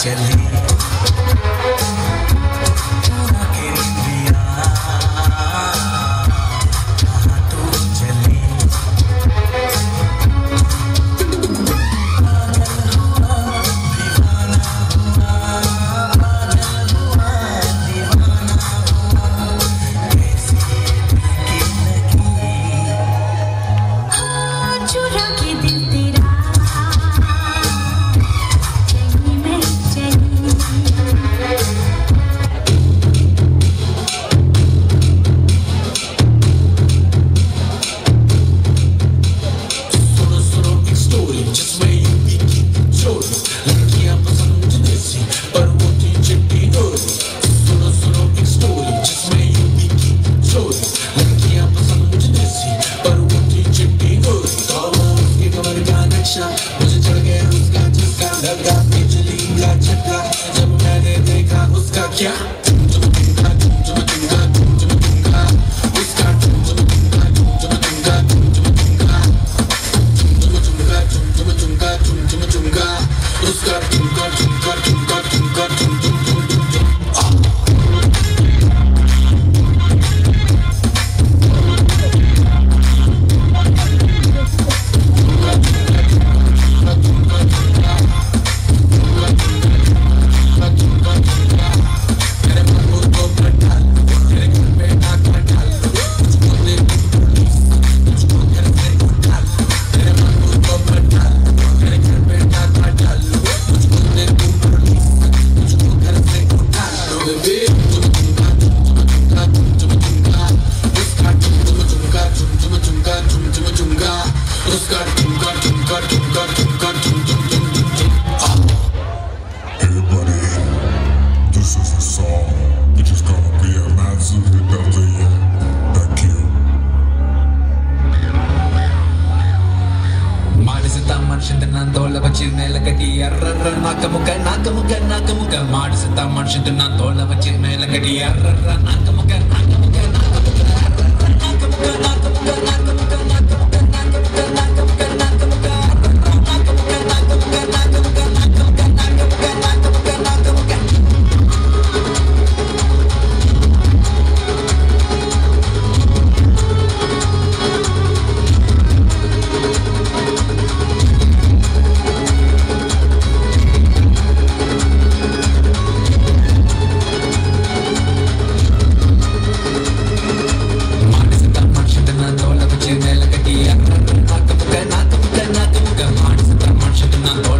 telling me ತೋಳ ಬಚ್ಚಿ ಮೇಲೆ ಕಟಿ ಎರ್ರ ನಾಕ ಮುಖ ನಾಕ ಮುಖ ನಾಕ ಮುಖ ಮಾಡಿಸುತ್ತ ಮನುಷ್ಯದ ನಾನ್ ತೋಳ ಬಚ್ಚಿ ಮೇಲೆ ಕಟಿ ಎರ್ರ ನಾಕ ಮುಖ ನಾಕ ಮುಖ ನಾಕ ಮುಖ ನಾಕ ಮುಖ ನಾಕ ಮುಖ ನಾಕ una